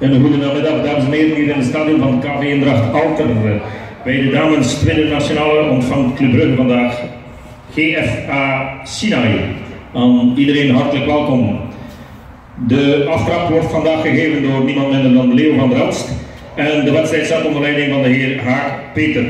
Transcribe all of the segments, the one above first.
En een goede namiddag, dames en heren, hier in het stadion van KV Eendracht Alter. Bij de dames tweede nationale ontvangt Club Brugge vandaag GFA Sinai. Aan iedereen hartelijk welkom. De aftrap wordt vandaag gegeven door niemand minder dan Leo van der Elst. En de wedstrijd staat onder leiding van de heer Haak Peter.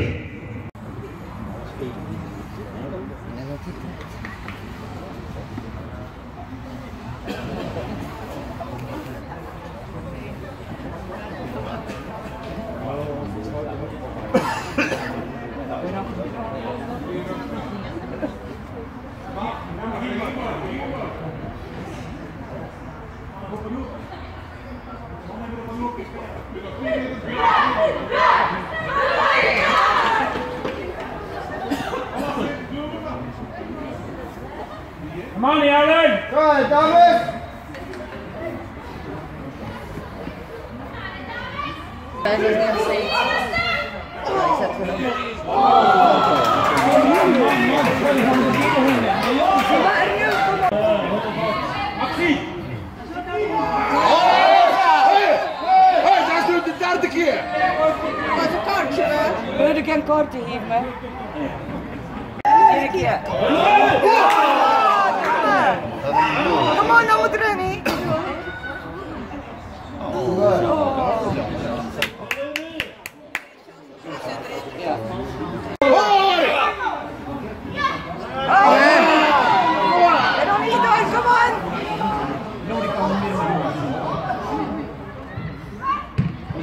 Actie! Hey, dat is nu de derde keer! Wat een kaartje, hè? Wil ik een kaartje geven, hè? Eén keer.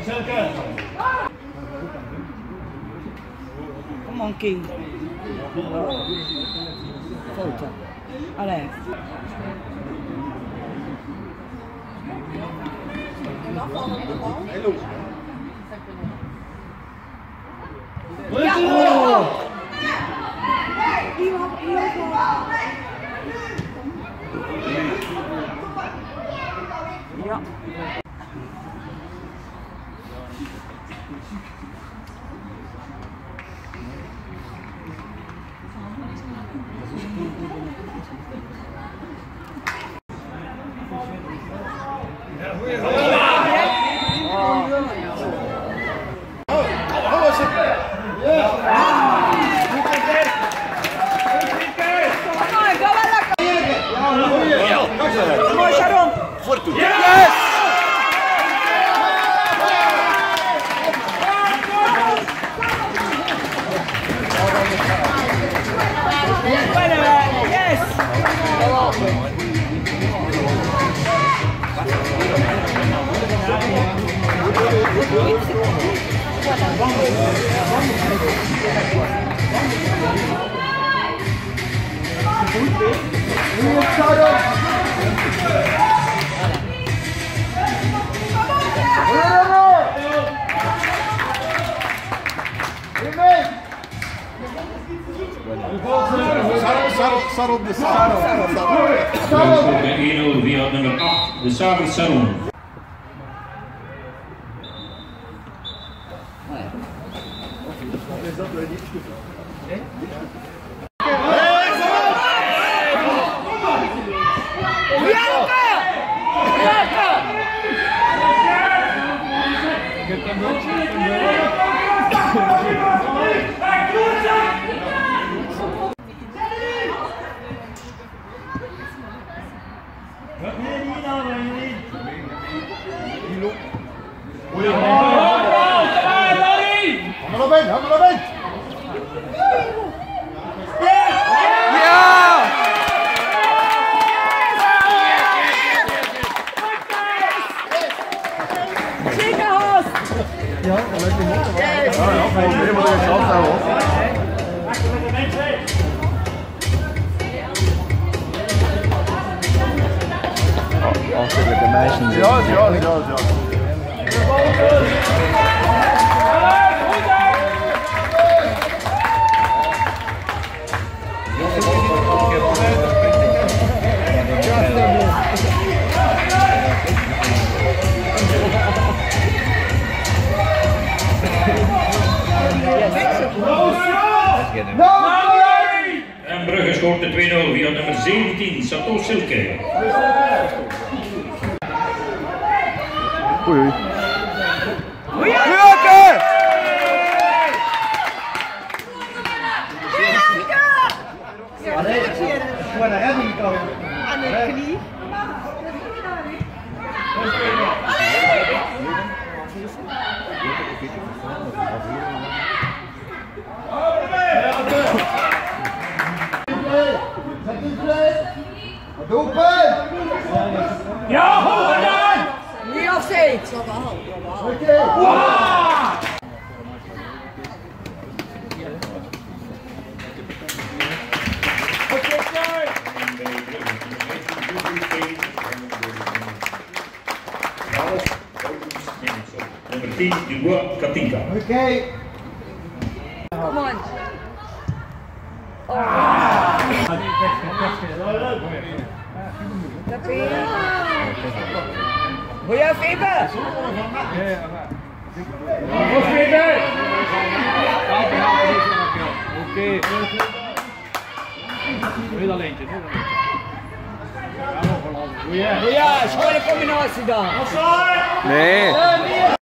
Come on, King. Solta. Olha aí. Yeah. Fortu. Yes! yes! Sarov, the Sarov, the Sarov. For Gagino, the number 8, the Sarov Sarov. Ouais. Ja, kein Problem, oder jetzt auch da hoch. Auch der Menschen. Ja, ja, ja, ja. Oei oei. Jurke! Aan Ja! knie. Doelpunt! Ja! Okay. Wow! Okay. Oké. Nu dat eentje, nu dat eentje. Ja, schone combinatie dan. Nee.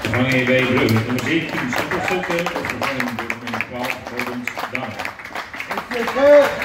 Vervanging bij Brugge. Nummer 17, Stokkelsutter. Vervanging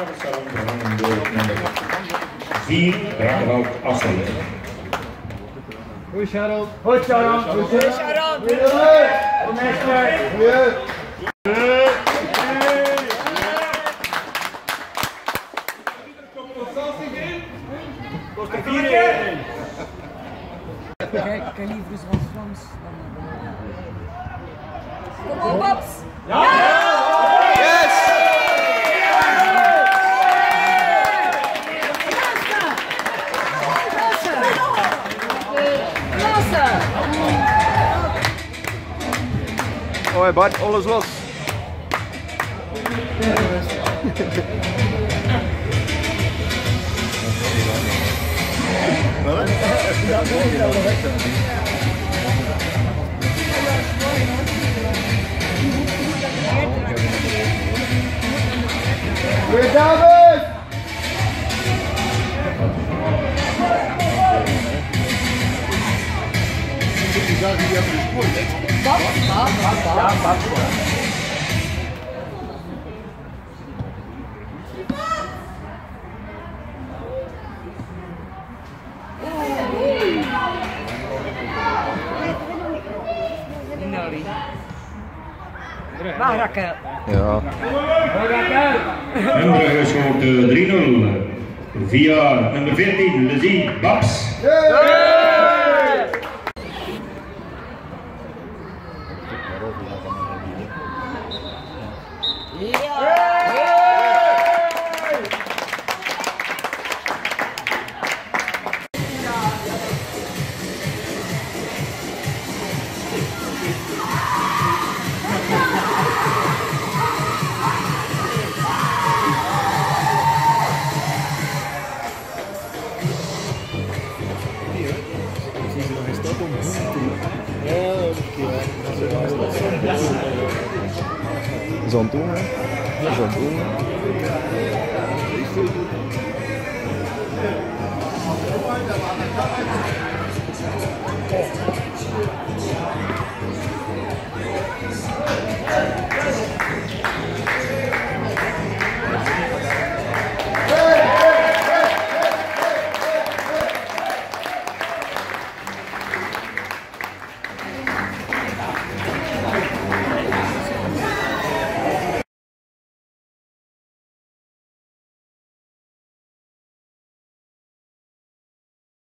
samenstelling vervangen door nummer 4, Rakenhout Asselt. Goeie Sharon. Goed, Sharon! Goeie Sharon! Kom, meester! Kijk, ik liever eens wat Frans dan... Kom op! Yes! All right, bud. All is well. We're down Bart, alles los. Weer David! Nori. Barakken. Ja. En Brugge scoort eh, 3-0 via nummer 14, Lizzie Babs. Ils ont tout. Hein.